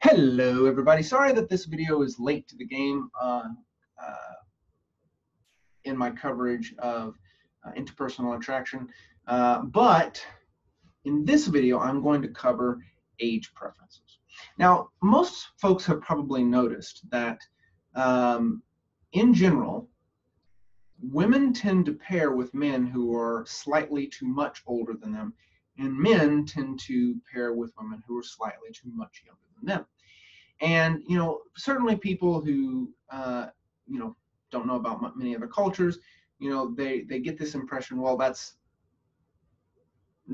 Hello, everybody. Sorry that this video is late to the game uh, uh, in my coverage of uh, interpersonal attraction, uh, but in this video, I'm going to cover age preferences. Now, most folks have probably noticed that um, in general, women tend to pair with men who are slightly too much older than them, and men tend to pair with women who are slightly too much younger them. And you know, certainly people who uh, you know don't know about many other cultures, you know, they they get this impression. Well, that's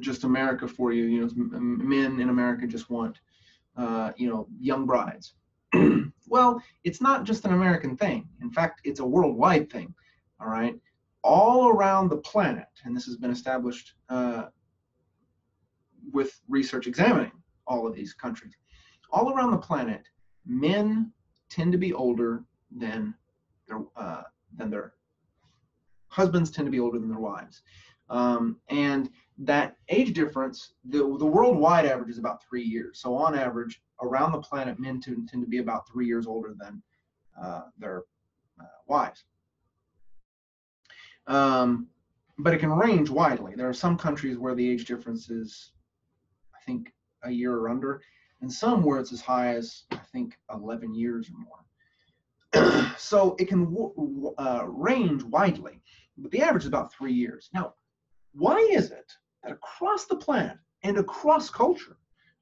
just America for you. You know, men in America just want uh, you know young brides. well, it's not just an American thing. In fact, it's a worldwide thing. All right, all around the planet, and this has been established uh, with research examining all of these countries. All around the planet, men tend to be older than their uh, than their husbands tend to be older than their wives, um, and that age difference, the the worldwide average is about three years. So on average, around the planet, men tend, tend to be about three years older than uh, their uh, wives. Um, but it can range widely. There are some countries where the age difference is, I think, a year or under, and some where it's as high as I think 11 years or more. so it can uh, range widely, but the average is about three years. Now, why is it that across the planet and across culture,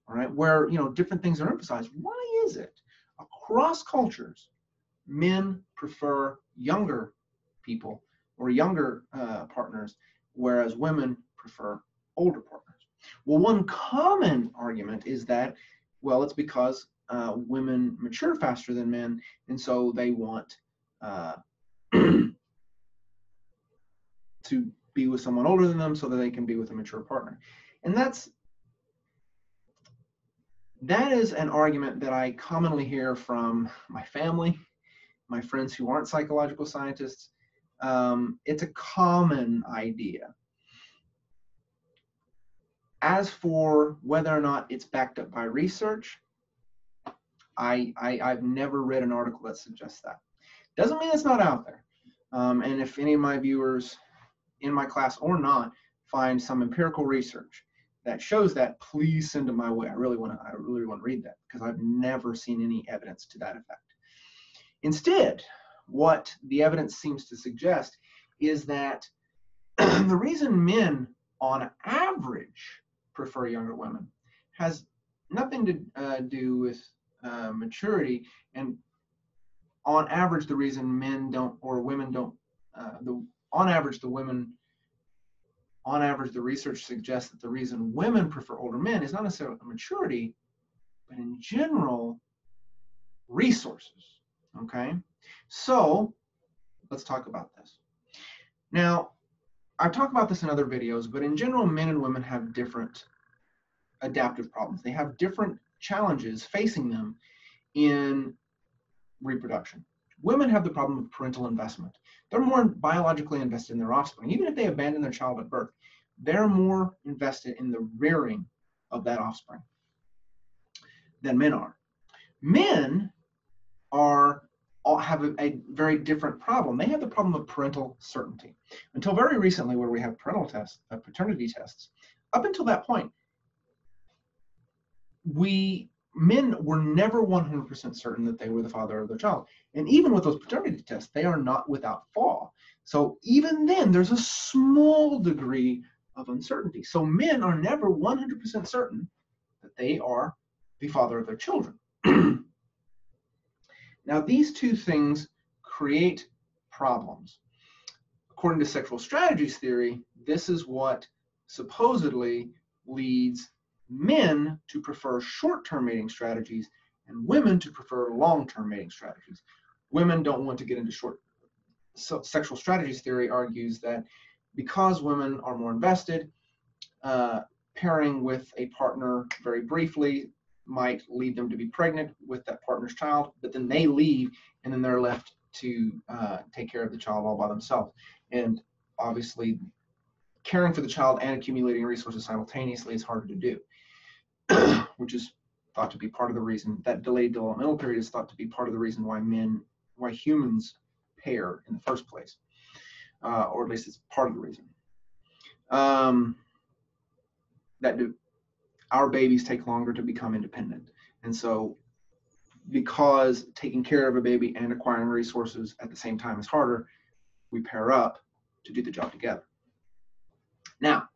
all right, where you know different things are emphasized, why is it across cultures men prefer younger people or younger uh, partners, whereas women prefer older partners? Well, one common argument is that well, it's because uh, women mature faster than men, and so they want uh, to be with someone older than them so that they can be with a mature partner. And that's that is an argument that I commonly hear from my family, my friends who aren't psychological scientists. Um, it's a common idea. As for whether or not it's backed up by research, I, I have never read an article that suggests that. Doesn't mean it's not out there. Um, and if any of my viewers in my class or not find some empirical research that shows that, please send it my way. I really want to. I really want to read that because I've never seen any evidence to that effect. Instead, what the evidence seems to suggest is that the reason men, on average, prefer younger women. Has nothing to uh, do with uh, maturity and on average the reason men don't or women don't uh, the on average the women on average the research suggests that the reason women prefer older men is not necessarily maturity but in general resources okay? So let's talk about this. Now I've talked about this in other videos, but in general, men and women have different adaptive problems. They have different challenges facing them in reproduction. Women have the problem of parental investment. They're more biologically invested in their offspring. Even if they abandon their child at birth, they're more invested in the rearing of that offspring than men are. Men are have a, a, very different problem. They have the problem of parental certainty. Until very recently, where we have parental tests, uh, paternity tests, up until that point, we men were never 100% certain that they were the father of their child. And even with those paternity tests, they are not without flaw. So even then, there's a small degree of uncertainty. So men are never 100% certain that they are the father of their children. Now, these two things create problems. According to sexual strategies theory, this is what supposedly leads men to prefer short-term mating strategies and women to prefer long-term mating strategies. Women don't want to get into short so sexual strategies theory argues that because women are more invested, uh, pairing with a partner very briefly might lead them to be pregnant with that partner's child, but then they leave and then they're left to uh, take care of the child all by themselves. And obviously, caring for the child and accumulating resources simultaneously is harder to do, which is thought to be part of the reason that delayed developmental period is thought to be part of the reason why men, why humans pair in the first place, uh, or at least it's part of the reason. Um, that do, our babies take longer to become independent, and so because taking care of a baby and acquiring resources at the same time is harder, we pair up to do the job together. Now,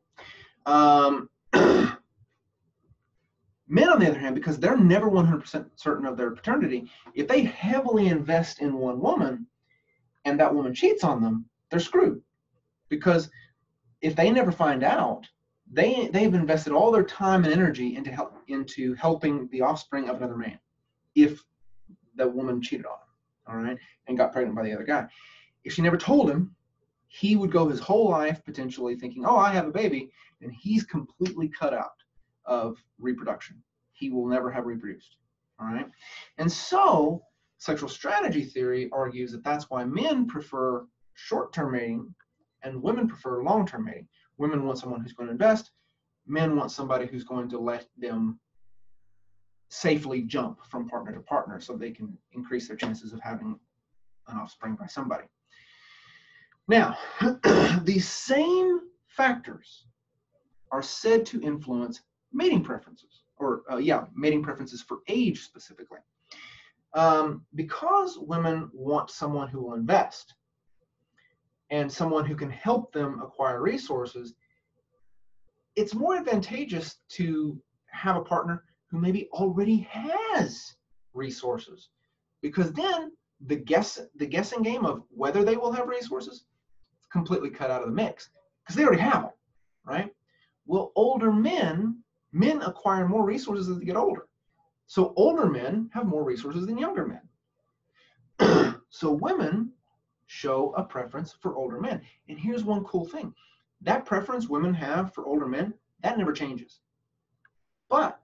um, Men, on the other hand, because they're never 100% certain of their paternity, if they heavily invest in one woman and that woman cheats on them, they're screwed. Because if they never find out, they they've invested all their time and energy into help into helping the offspring of another man. If the woman cheated on him, all right, and got pregnant by the other guy. If she never told him, he would go his whole life potentially thinking, "Oh, I have a baby," and he's completely cut out of reproduction. He will never have reproduced. All right. And so sexual strategy theory argues that that's why men prefer short term mating and women prefer long term mating. Women want someone who's going to invest, men want somebody who's going to let them safely jump from partner to partner so they can increase their chances of having an offspring by somebody. Now, these same factors are said to influence mating preferences, or uh, yeah, mating preferences for age specifically. Um, because women want someone who will invest and someone who can help them acquire resources, it's more advantageous to have a partner who maybe already has resources because then the guess the guessing game of whether they will have resources is completely cut out of the mix because they already have them right well older men men acquire more resources as they get older. So older men have more resources than younger men. so women show a preference for older men. And here's one cool thing. That preference women have for older men, that never changes. But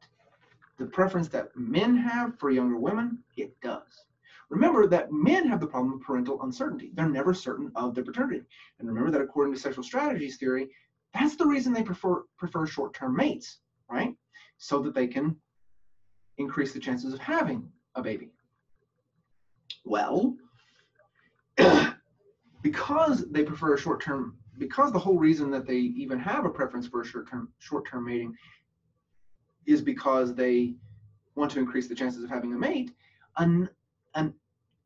the preference that men have for younger women, it does. Remember that men have the problem of parental uncertainty. They're never certain of their paternity. And remember that according to sexual strategies theory, that's the reason they prefer prefer short-term mates right? So that they can increase the chances of having a baby. Well, because they prefer a short-term, because the whole reason that they even have a preference for a short-term short-term mating is because they want to increase the chances of having a mate, an, an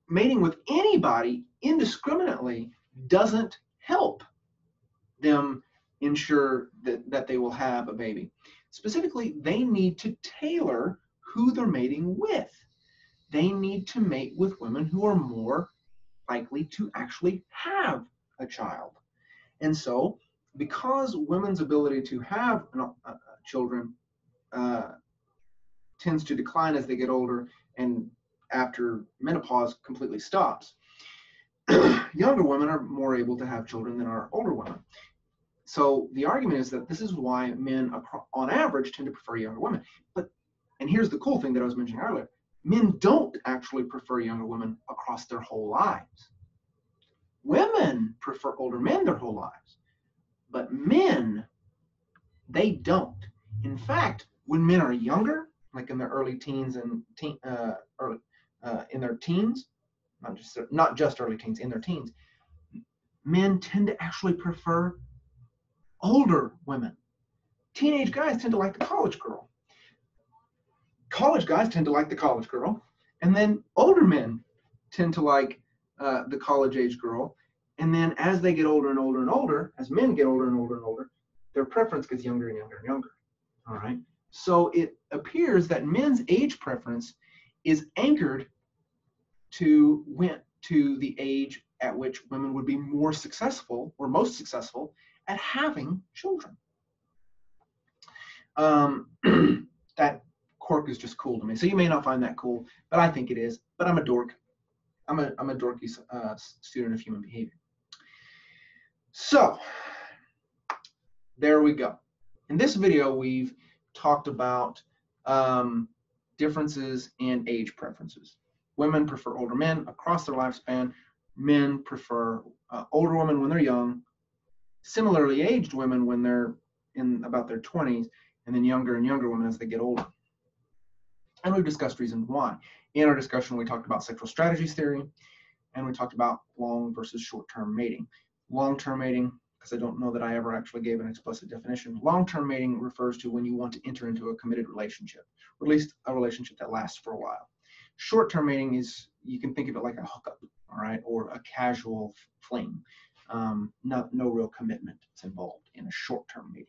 mating with anybody indiscriminately doesn't help them ensure that, that they will have a baby. Specifically, they need to tailor who they're mating with. They need to mate with women who are more likely to actually have a child. And so, because women's ability to have uh, uh, children uh, tends to decline as they get older and after menopause completely stops, younger women are more able to have children than are older women. So the argument is that this is why men, on average, tend to prefer younger women. But, and here's the cool thing that I was mentioning earlier: men don't actually prefer younger women across their whole lives. Women prefer older men their whole lives, but men, they don't. In fact, when men are younger, like in their early teens and teen, uh, early, uh, in their teens, not just not just early teens, in their teens, men tend to actually prefer older women. Teenage guys tend to like the college girl. College guys tend to like the college girl. And then older men tend to like uh, the college age girl. And then as they get older and older and older, as men get older and older and older, their preference gets younger and younger and younger. All right. So it appears that men's age preference is anchored to went to the age at which women would be more successful or most successful at having children. Um, that quirk is just cool to me. So you may not find that cool, but I think it is. But I'm a dork. I'm a, I'm a dorky uh, student of human behavior. So there we go. In this video, we've talked about um, differences in age preferences. Women prefer older men across their lifespan. Men prefer uh, older women when they're young similarly aged women when they're in about their 20s, and then younger and younger women as they get older. And we've discussed reasons why. In our discussion, we talked about sexual strategies theory, and we talked about long versus short-term mating. Long-term mating, because I don't know that I ever actually gave an explicit definition. Long-term mating refers to when you want to enter into a committed relationship, or at least a relationship that lasts for a while. Short-term mating is, you can think of it like a hookup, all right, or a casual fling. Um, not, no real commitment is involved in a short-term mating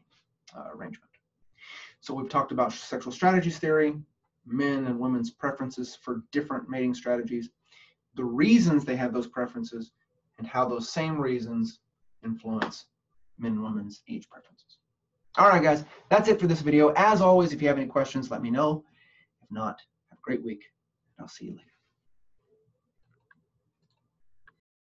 uh, arrangement. So we've talked about sexual strategies theory, men and women's preferences for different mating strategies, the reasons they have those preferences, and how those same reasons influence men and women's age preferences. All right, guys, that's it for this video. As always, if you have any questions, let me know. If not, have a great week, and I'll see you later.